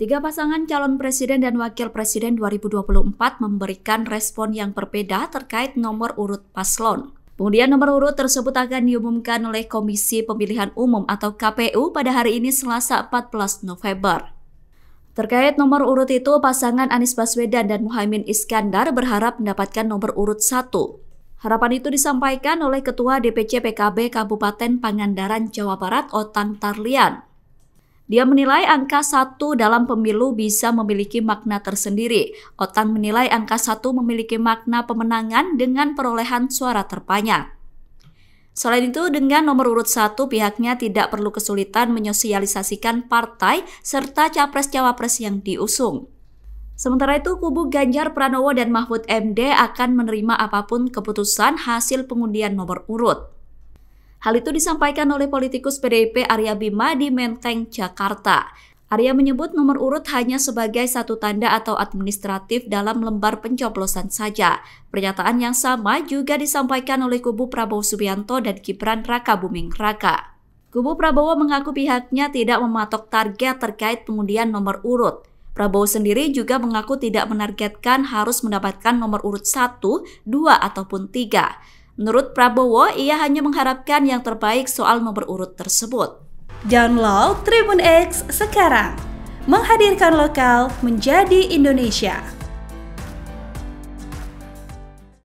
Tiga pasangan calon presiden dan wakil presiden 2024 memberikan respon yang berbeda terkait nomor urut paslon. Pengundian nomor urut tersebut akan diumumkan oleh Komisi Pemilihan Umum atau KPU pada hari ini Selasa 14 November. Terkait nomor urut itu, pasangan Anies Baswedan dan Muhaimin Iskandar berharap mendapatkan nomor urut 1. Harapan itu disampaikan oleh Ketua DPC PKB Kabupaten Pangandaran, Jawa Barat, Otang Tarlian. Dia menilai angka satu dalam pemilu bisa memiliki makna tersendiri. Otang menilai angka satu memiliki makna pemenangan dengan perolehan suara terbanyak. Selain itu, dengan nomor urut satu, pihaknya tidak perlu kesulitan menyosialisasikan partai serta capres-cawapres yang diusung. Sementara itu, kubu Ganjar Pranowo dan Mahfud MD akan menerima apa pun keputusan hasil pengundian nomor urut. Hal itu disampaikan oleh politikus PDIP Arya Bima di Menteng, Jakarta. Arya menyebut nomor urut hanya sebagai satu tanda atau administratif dalam lembar pencoblosan saja. Pernyataan yang sama juga disampaikan oleh kubu Prabowo Subianto dan Gibran Raka Buming Raka. Kubu Prabowo mengaku pihaknya tidak mematok target terkait pengundian nomor urut. Prabowo sendiri juga mengaku tidak menargetkan harus mendapatkan nomor urut 1, 2, ataupun 3. Menurut Prabowo, ia hanya mengharapkan yang terbaik soal nomor urut tersebut. Download Tribun X sekarang, menghadirkan lokal menjadi Indonesia.